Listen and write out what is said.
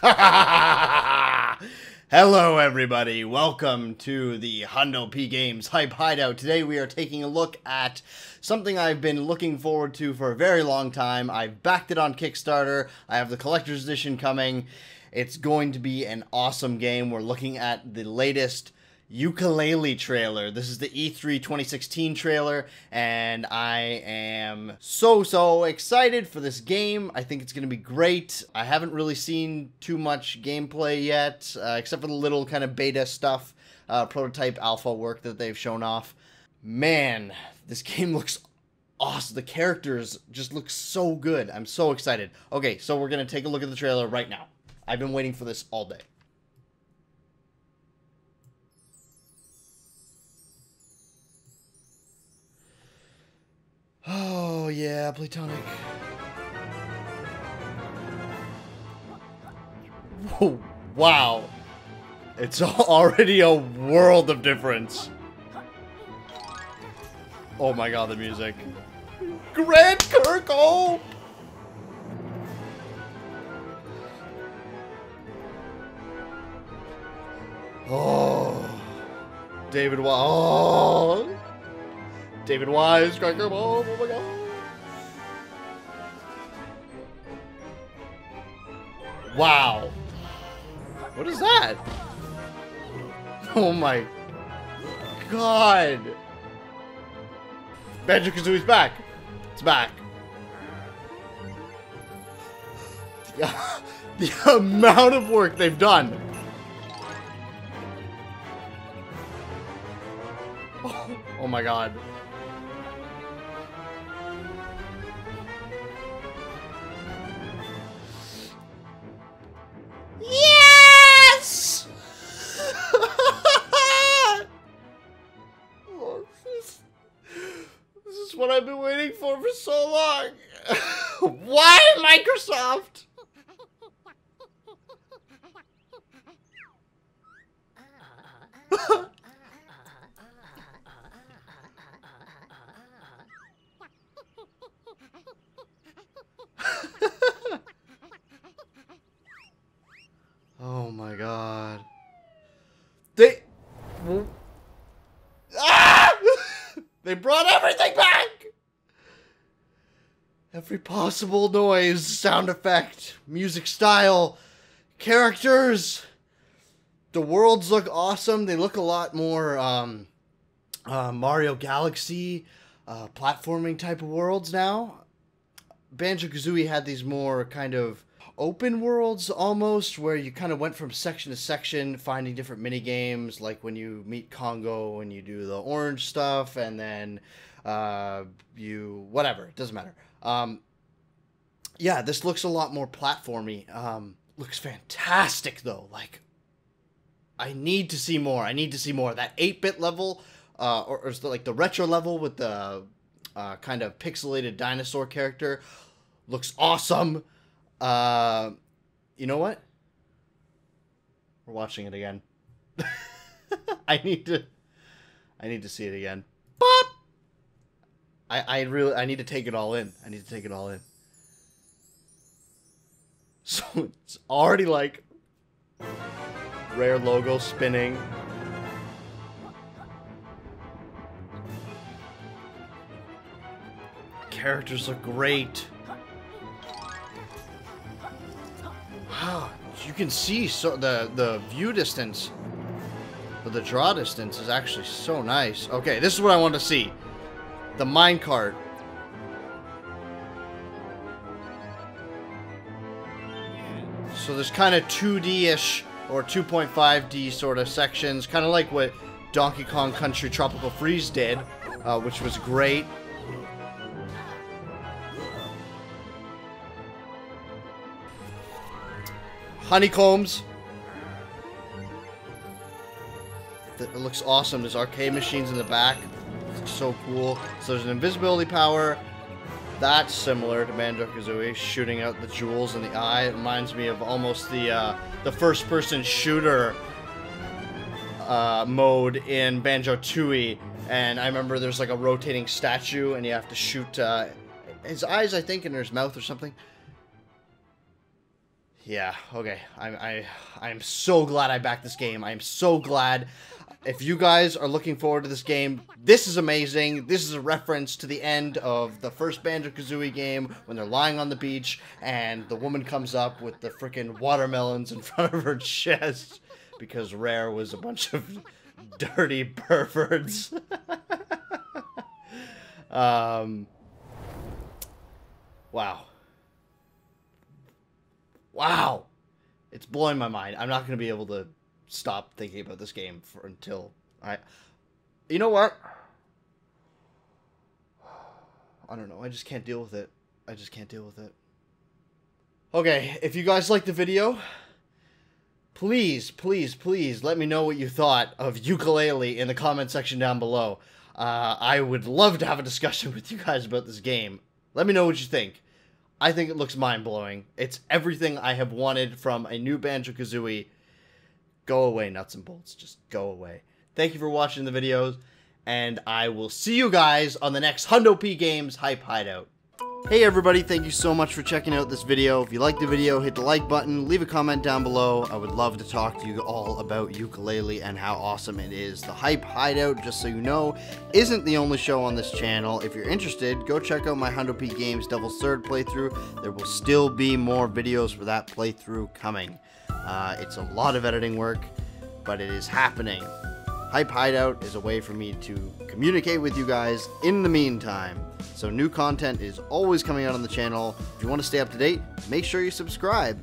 Hello, everybody. Welcome to the Hundo P Games Hype Hideout. Today, we are taking a look at something I've been looking forward to for a very long time. I've backed it on Kickstarter. I have the collector's edition coming. It's going to be an awesome game. We're looking at the latest Yooka-Laylee trailer. This is the E3 2016 trailer, and I am so, so excited for this game. I think it's going to be great. I haven't really seen too much gameplay yet, uh, except for the little kind of beta stuff, uh, prototype alpha work that they've shown off. Man, this game looks awesome. The characters just look so good. I'm so excited. Okay, so we're going to take a look at the trailer right now. I've been waiting for this all day. Oh, yeah, Playtonic. Whoa, wow. It's already a world of difference. Oh my god, the music. Grant Kirkhope! Oh. David Wa- Oh. David Wise, Cracker Bob, oh my god. Wow. What is that? Oh my god. Banjo Kazooie's back. It's back. the amount of work they've done. Oh my god. For so long. Why Microsoft? Oh my god. They. Ah! they brought everything back! Every possible noise, sound effect, music style, characters. The worlds look awesome. They look a lot more um, uh, Mario Galaxy uh, platforming type of worlds now. Banjo Kazooie had these more kind of open worlds almost where you kind of went from section to section finding different mini games like when you meet Conga and you do the orange stuff and then uh, you whatever it doesn't matter um, yeah this looks a lot more platformy um, looks fantastic though like i need to see more i need to see more that 8-bit level uh, or, or like the retro level with the uh, kind of pixelated dinosaur character looks awesome uh, you know what? We're watching it again. I need to. I need to see it again. Pop. I I really I need to take it all in. I need to take it all in. So it's already like rare logo spinning. Characters look great. Wow, you can see so the the view distance, the draw distance is actually so nice. Okay, this is what I want to see. The minecart. So there's kind of 2D-ish or 2.5D sort of sections, kind of like what Donkey Kong Country Tropical Freeze did, uh, which was great. honeycombs. It looks awesome. There's arcade machines in the back. So cool. So there's an invisibility power. That's similar to Banjo-Kazooie, shooting out the jewels in the eye. It reminds me of almost the uh, the first-person shooter uh, mode in Banjo-Tooie. And I remember there's like a rotating statue, and you have to shoot uh, his eyes, I think, in his mouth or something. Yeah, okay. I I I'm so glad I backed this game. I'm so glad. If you guys are looking forward to this game, this is amazing. This is a reference to the end of the first Banjo-Kazooie game when they're lying on the beach and the woman comes up with the freaking watermelons in front of her chest because Rare was a bunch of dirty perverts. um Wow. Wow. It's blowing my mind. I'm not going to be able to stop thinking about this game for until I You know what? I don't know. I just can't deal with it. I just can't deal with it. Okay, if you guys liked the video, please, please, please let me know what you thought of Yooka-Laylee in the comment section down below. Uh, I would love to have a discussion with you guys about this game. Let me know what you think. I think it looks mind blowing. It's everything I have wanted from a new Banjo Kazooie. Go away, nuts and bolts. Just go away. Thank you for watching the videos, and I will see you guys on the next Hundo P Games Hype Hideout. Hey everybody, thank you so much for checking out this video. If you liked the video, hit the like button, leave a comment down below. I would love to talk to you all about Yooka-Laylee and how awesome it is. The Hype Hideout, just so you know, isn't the only show on this channel. If you're interested, go check out my Hundo P Games Devil's Third playthrough. There will still be more videos for that playthrough coming. Uh, it's a lot of editing work, but it is happening. Hype Hideout is a way for me to communicate with you guys in the meantime. So new content is always coming out on the channel. If you want to stay up to date, make sure you subscribe.